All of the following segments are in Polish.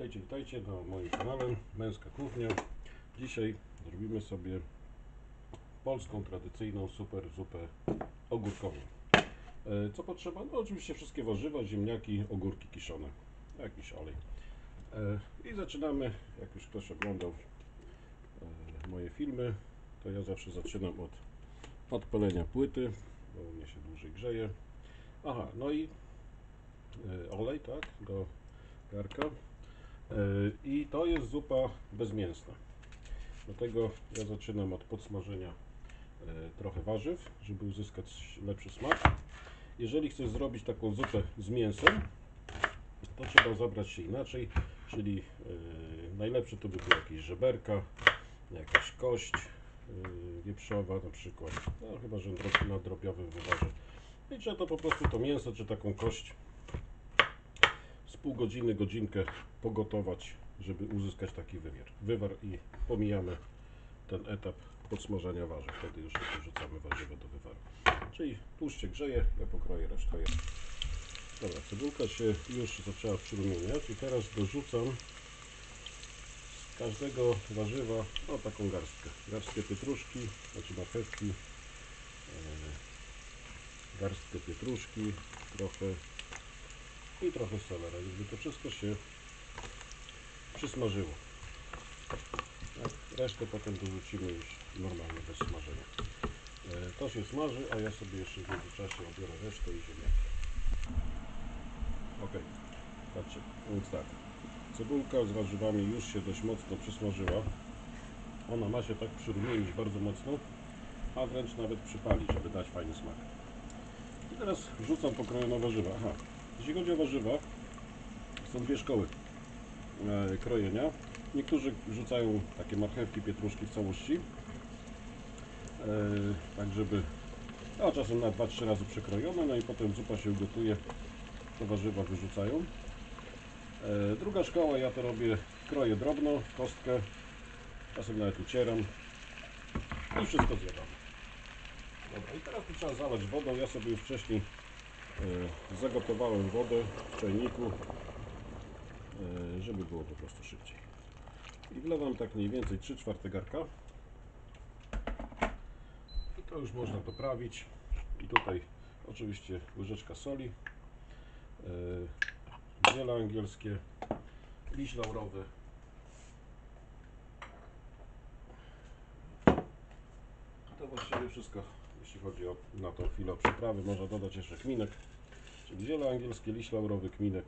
Witajcie, witajcie na moim kanale Męska Kuchnia. Dzisiaj zrobimy sobie polską, tradycyjną super zupę ogórkową. E, Co potrzeba? No oczywiście wszystkie warzywa, ziemniaki, ogórki kiszone, jakiś olej. E, I zaczynamy, jak już ktoś oglądał e, moje filmy, to ja zawsze zaczynam od podpalenia płyty, bo u mnie się dłużej grzeje. Aha, no i olej, tak, do garka. E, I to jest zupa bezmięsna. Dlatego ja zaczynam od podsmażenia e, trochę warzyw, żeby uzyskać lepszy smak. Jeżeli chcesz zrobić taką zupę z mięsem, to trzeba zabrać się inaczej, czyli e, najlepsze to by były jakieś żeberka, jakaś kość wieprzowa na przykład, no chyba, że na drobiowych wywarze. I trzeba to po prostu to mięso, czy taką kość pół godziny, godzinkę pogotować, żeby uzyskać taki wymiar. Wywar i pomijamy ten etap podsmażania warzyw. Wtedy już wrzucamy warzywa do wywaru. Czyli tłuszcz się grzeje, ja pokroję resztę. Dobra, cebulka się już zaczęła przyrumieniać i teraz dorzucam z każdego warzywa no taką garstkę. Garstkę pietruszki, znaczy marchewki, e, garstkę pietruszki, trochę i trochę selera, żeby to wszystko się przysmażyło. Tak, Resztę potem dorzucimy już normalnie bez smażenia. E, To się smaży, a ja sobie jeszcze w międzyczasie obiorę resztę i ziemniaki. Ok, patrzcie, więc tak. Cebulka z warzywami już się dość mocno przysmażyła. Ona ma się tak przyrumienić bardzo mocno, a wręcz nawet przypalić, żeby dać fajny smak. I teraz wrzucam pokrojone warzywa. Aha, jeśli chodzi o warzywa, są dwie szkoły e, krojenia. Niektórzy wrzucają takie marchewki, pietruszki w całości, e, tak żeby, a czasem na 2-3 razy przekrojone, no i potem zupa się gotuje, to warzywa wyrzucają. E, druga szkoła, ja to robię, kroję drobno, kostkę, czasem nawet ucieram i wszystko zjadam. Dobra, i teraz tu trzeba zalać wodą, ja sobie już wcześniej Zagotowałem wodę w czajniku, e, żeby było po prostu szybciej. I wlewam tak mniej więcej 3 czwarte garka. I to już można doprawić. I tutaj oczywiście łyżeczka soli, e, ziele angielskie, liść laurowy. To właściwie wszystko, jeśli chodzi o, na tą chwilę o przyprawy. Można dodać jeszcze kminek, czyli ziele angielskie, liść laurowy, kminek.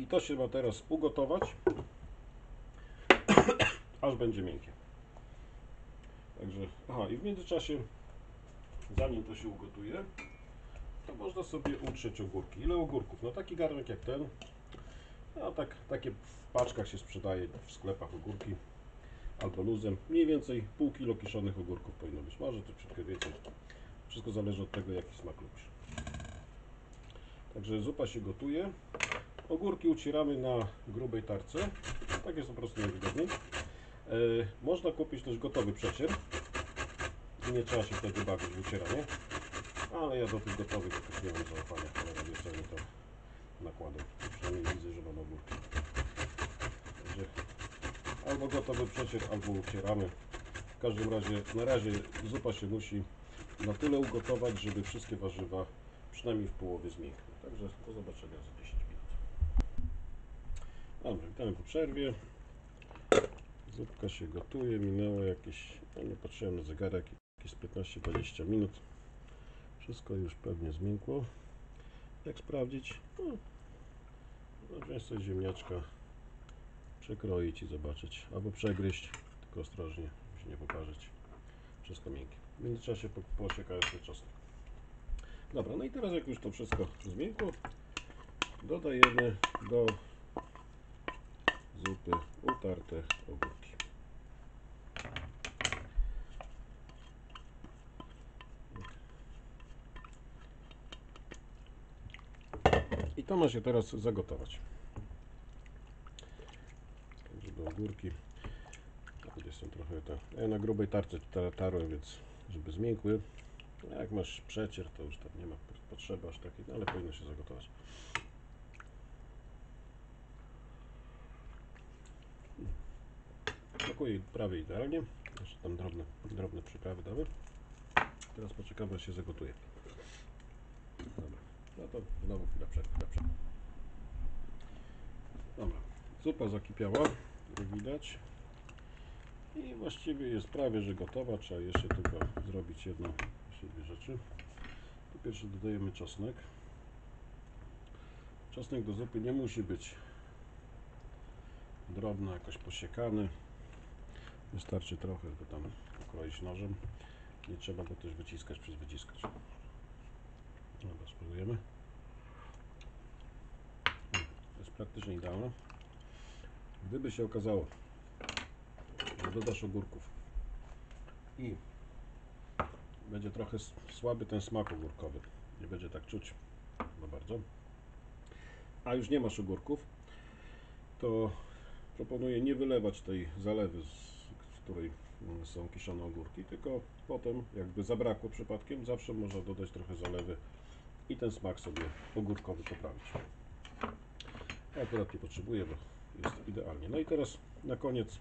I to się ma teraz ugotować, aż będzie miękkie. Także, aha, i w międzyczasie, zanim to się ugotuje, to można sobie utrzeć ogórki. Ile ogórków? No taki garnek jak ten, no tak, takie w paczkach się sprzedaje w sklepach ogórki albo luzem. Mniej więcej pół kilo kiszonych ogórków powinno być. Może troszeczkę więcej. Wszystko zależy od tego, jaki smak lubisz. Także zupa się gotuje. Ogórki ucieramy na grubej tarce. Tak jest po prostu najwygodniej. E, można kupić też gotowy przecier. Nie trzeba się wtedy bawić w ucieranie. Ale ja do tych gotowych jakoś nie mam zaufania. Ale robię sobie to nakładem. Przynajmniej widzę, że mam ogórki. Także albo gotowy przecier, albo ucieramy. W każdym razie, na razie zupa się musi na tyle ugotować, żeby wszystkie warzywa przynajmniej w połowie zmiękły. Także do zobaczenia za 10 minut. Dobra, witamy po przerwie. Zupka się gotuje, minęło jakieś, no nie patrzyłem na zegarek, jakieś 15-20 minut. Wszystko już pewnie zmiękło. Jak sprawdzić? No, no wziąć sobie ziemniaczka, przekroić i zobaczyć, albo przegryźć, tylko ostrożnie, się nie poparzyć. Wszystko miękkie. W międzyczasie po- posieka jeszcze czosnek. Dobra, no i teraz jak już to wszystko zmiękło, dodajemy do zupy utarte ogórki. I to ma się teraz zagotować. Tak, Żeby ogórki, gdzie są trochę te, ja na grubej tarce tar- tarłem, więc żeby zmiękły. Jak masz przecier, to już tak nie ma potrzeby aż takiej, no, ale powinno się zagotować. Smakuje prawie idealnie. Jeszcze tam drobne, drobne przyprawy damy. Teraz poczekamy, aż się zagotuje. Dobra, no to znowu chwila przerwy. Dobra, zupa zakipiała, jak widać. I właściwie jest prawie, że gotowa. Trzeba jeszcze tylko zrobić jedno dwie rzeczy. Po pierwsze dodajemy czosnek. Czosnek do zupy nie musi być drobno jakoś posiekany. Wystarczy trochę go tam pokroić nożem. Nie trzeba go też wyciskać przez wyciskacz. Dobra, spróbujemy. Mm, Jest praktycznie idealne. Gdyby się okazało, że dodasz ogórków i będzie trochę słaby ten smak ogórkowy, nie będzie tak czuć za bardzo, a już nie masz ogórków, to proponuję nie wylewać tej zalewy, z z której mm, są kiszone ogórki, tylko potem jakby zabrakło przypadkiem, zawsze można dodać trochę zalewy i ten smak sobie ogórkowy poprawić. Ja akurat nie potrzebuję, bo jest idealnie. No i teraz na koniec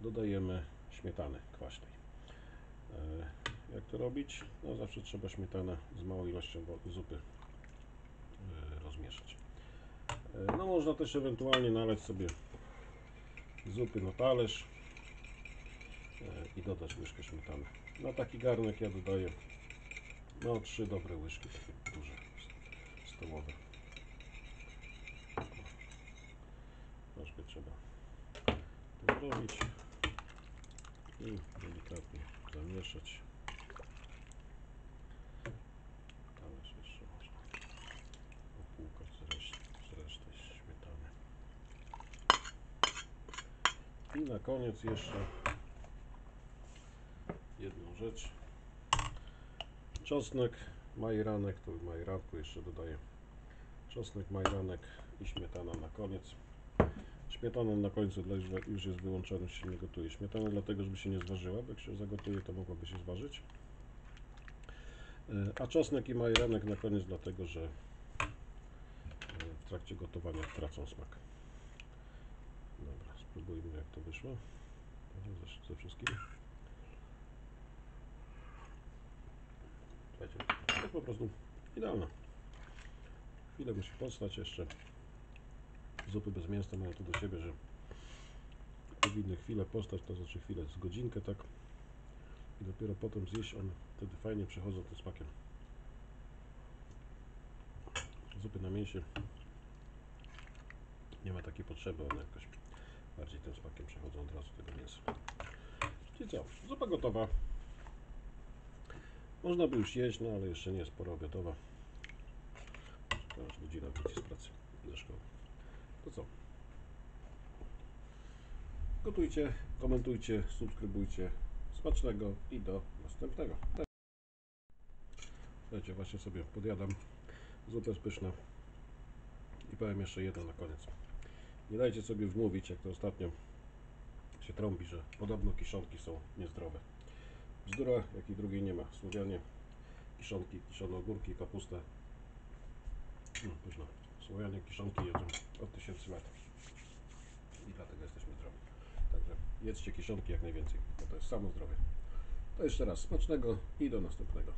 dodajemy śmietany kwaśnej. E, Jak to robić? No zawsze trzeba śmietanę z małą ilością zupy e, rozmieszać. E, No można też ewentualnie nalać sobie zupy na talerz i dodać łyżkę śmietany. Na taki garnek ja dodaję no trzy dobre łyżki, takie duże, stołowe. Troszkę trzeba to zrobić i zamieszać. Talerz jeszcze można opłukać z reszty, śmietany. I na koniec jeszcze jedną rzecz. Czosnek, majeranek, tu w majeranku jeszcze dodaję czosnek, majeranek i śmietana na koniec. Śmietana na końcu dla- już jest wyłączona, się nie gotuje. Śmietana dlatego, żeby się nie zważyła, bo jak się zagotuje, to mogłaby się zważyć. E, A czosnek i majeranek na koniec dlatego, że e, w trakcie gotowania tracą smak. Dobra, spróbujmy jak to wyszło. Ze, wszystkim. Słuchajcie, to po prostu idealne. Chwilę musi powstać jeszcze. Zupy bez mięsa mają to do siebie, że powinny chwilę postać, to znaczy chwilę, z godzinkę tak. I dopiero potem zjeść, one wtedy fajnie przechodzą tym smakiem. Zupy na mięsie nie ma takiej potrzeby, one jakoś bardziej tym smakiem przechodzą od razu tego mięsa. Czyli co, zupa gotowa. Można by już jeść, no ale jeszcze nie jest pora obiadowa. Czeka aż godzina wróci z pracy ze szkoły. To co? Gotujcie, komentujcie, subskrybujcie. Smacznego i do następnego. Słuchajcie, właśnie sobie podjadam. Jest pyszna. I powiem jeszcze jedno na koniec. Nie dajcie sobie wmówić, jak to ostatnio się trąbi, że podobno kiszonki są niezdrowe. Bzdura, jak i drugiej nie ma. Słowianie, kiszonki, kiszone ogórki, kapustę. Mm, pyszna. Słomiane kiszonki jedzą od 1000 metrów. I dlatego jesteśmy zdrowi. Także jedzcie kiszonki jak najwięcej, bo to jest samo zdrowie. To jeszcze raz smacznego i do następnego.